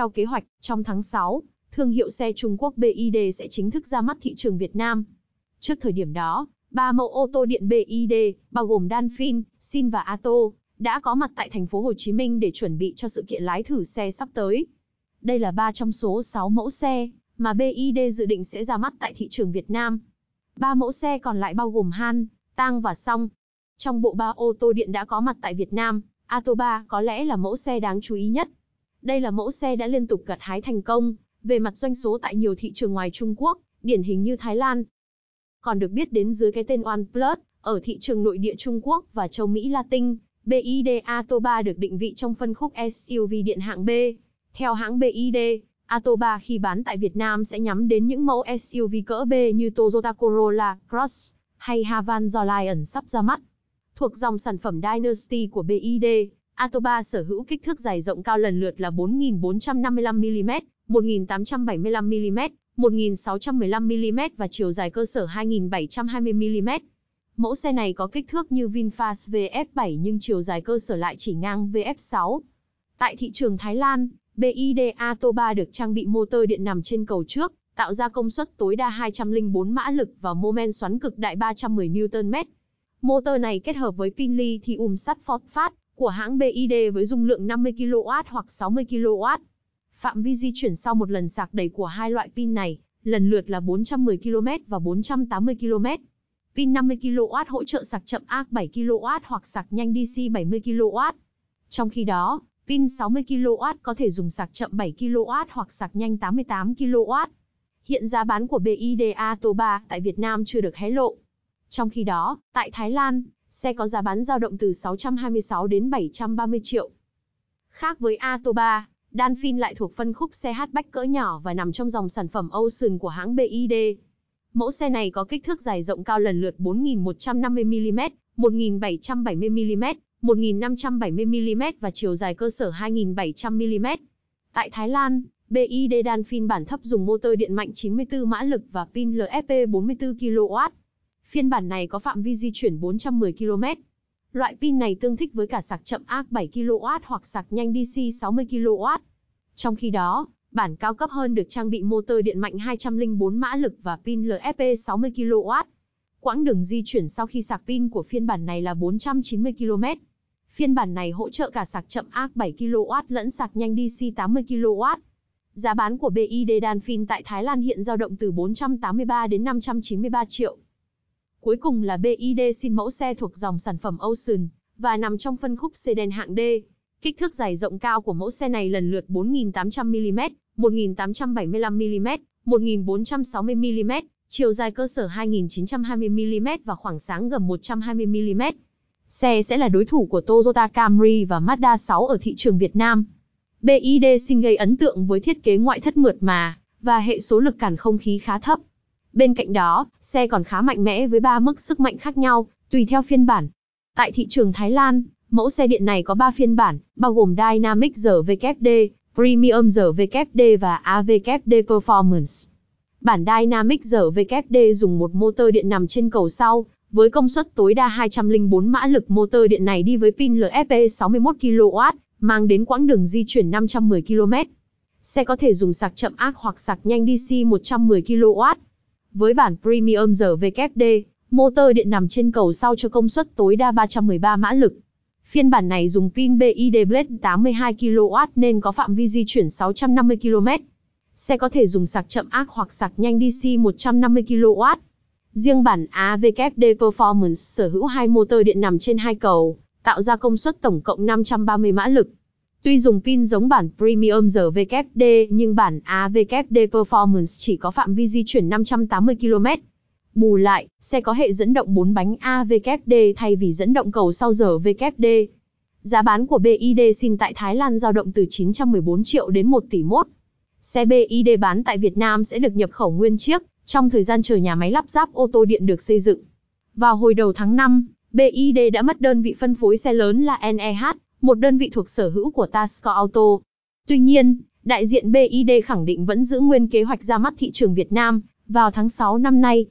Theo kế hoạch, trong tháng 6, thương hiệu xe Trung Quốc BYD sẽ chính thức ra mắt thị trường Việt Nam. Trước thời điểm đó, ba mẫu ô tô điện BYD, bao gồm Danfin, Sin và Ato, đã có mặt tại thành phố Hồ Chí Minh để chuẩn bị cho sự kiện lái thử xe sắp tới. Đây là ba trong số 6 mẫu xe mà BYD dự định sẽ ra mắt tại thị trường Việt Nam. Ba mẫu xe còn lại bao gồm Han, Tang và Song. Trong bộ ba ô tô điện đã có mặt tại Việt Nam, Ato 3 có lẽ là mẫu xe đáng chú ý nhất. Đây là mẫu xe đã liên tục gặt hái thành công về mặt doanh số tại nhiều thị trường ngoài Trung Quốc, điển hình như Thái Lan. Còn được biết đến dưới cái tên OnePlus, ở thị trường nội địa Trung Quốc và châu Mỹ Latin, BYD Atto 3 được định vị trong phân khúc SUV điện hạng B. Theo hãng BYD, Atto 3 khi bán tại Việt Nam sẽ nhắm đến những mẫu SUV cỡ B như Toyota Corolla, Cross hay Havan do Lion sắp ra mắt. Thuộc dòng sản phẩm Dynasty của BYD, Atoba sở hữu kích thước dài rộng cao lần lượt là 4.455mm, 1.875mm, 1.615mm và chiều dài cơ sở 2.720mm. Mẫu xe này có kích thước như VinFast VF7 nhưng chiều dài cơ sở lại chỉ ngang VF6. Tại thị trường Thái Lan, BID Atoba được trang bị motor điện nằm trên cầu trước, tạo ra công suất tối đa 204 mã lực và mô men xoắn cực đại 310 Nm. Motor này kết hợp với pin lithium sắt phosphate của hãng BID với dung lượng 50 kW hoặc 60 kW. Phạm vi di chuyển sau một lần sạc đầy của hai loại pin này, lần lượt là 410 km và 480 km. Pin 50 kW hỗ trợ sạc chậm AC 7 kW hoặc sạc nhanh DC 70 kW. Trong khi đó, pin 60 kW có thể dùng sạc chậm 7 kW hoặc sạc nhanh 88 kW. Hiện giá bán của BID ATO3 tại Việt Nam chưa được hé lộ. Trong khi đó, tại Thái Lan, xe có giá bán dao động từ 626 đến 730 triệu. Khác với Atto 3, Danfin lại thuộc phân khúc xe hatchback cỡ nhỏ và nằm trong dòng sản phẩm Ocean của hãng BYD. Mẫu xe này có kích thước dài rộng cao lần lượt 4.150mm, 1.770mm, 1.570mm và chiều dài cơ sở 2.700mm. Tại Thái Lan, BYD Danfin bản thấp dùng motor điện mạnh 94 mã lực và pin LFP 44 kW. Phiên bản này có phạm vi di chuyển 410 km. Loại pin này tương thích với cả sạc chậm AC 7 kW hoặc sạc nhanh DC 60 kW. Trong khi đó, bản cao cấp hơn được trang bị motor điện mạnh 204 mã lực và pin LFP 60 kW. Quãng đường di chuyển sau khi sạc pin của phiên bản này là 490 km. Phiên bản này hỗ trợ cả sạc chậm AC 7 kW lẫn sạc nhanh DC 80 kW. Giá bán của BID Danfin tại Thái Lan hiện dao động từ 483 đến 593 triệu. Cuối cùng là BID xin mẫu xe thuộc dòng sản phẩm Ocean, và nằm trong phân khúc sedan hạng D. Kích thước dài rộng cao của mẫu xe này lần lượt 4.800mm, 1.875mm, 1.460mm, chiều dài cơ sở 2.920mm và khoảng sáng gầm 120mm. Xe sẽ là đối thủ của Toyota Camry và Mazda 6 ở thị trường Việt Nam. BID xin gây ấn tượng với thiết kế ngoại thất mượt mà, và hệ số lực cản không khí khá thấp. Bên cạnh đó, xe còn khá mạnh mẽ với 3 mức sức mạnh khác nhau, tùy theo phiên bản. Tại thị trường Thái Lan, mẫu xe điện này có 3 phiên bản, bao gồm Dynamic RVKD, Premium RVKD và AVKD Performance. Bản Dynamic RVKD dùng một motor điện nằm trên cầu sau, với công suất tối đa 204 mã lực motor điện này đi với pin LFP 61 kW, mang đến quãng đường di chuyển 510 km. Xe có thể dùng sạc chậm ác hoặc sạc nhanh DC 110 kW. Với bản Premium RVKD, motor điện nằm trên cầu sau cho công suất tối đa 313 mã lực. Phiên bản này dùng pin BID Blade 82 kW nên có phạm vi di chuyển 650 km. Xe có thể dùng sạc chậm ác hoặc sạc nhanh DC 150 kW. Riêng bản AVKD Performance sở hữu hai motor điện nằm trên hai cầu, tạo ra công suất tổng cộng 530 mã lực. Tuy dùng pin giống bản Premium RVKD nhưng bản AVKD Performance chỉ có phạm vi di chuyển 580 km. Bù lại, xe có hệ dẫn động 4 bánh AVKD thay vì dẫn động cầu sau RVKD. Giá bán của BID xin tại Thái Lan dao động từ 914 triệu đến 1 tỷ mốt. Xe BID bán tại Việt Nam sẽ được nhập khẩu nguyên chiếc, trong thời gian chờ nhà máy lắp ráp ô tô điện được xây dựng. Vào hồi đầu tháng 5, BID đã mất đơn vị phân phối xe lớn là NEH, một đơn vị thuộc sở hữu của Tasco Auto. Tuy nhiên, đại diện BID khẳng định vẫn giữ nguyên kế hoạch ra mắt thị trường Việt Nam vào tháng 6 năm nay.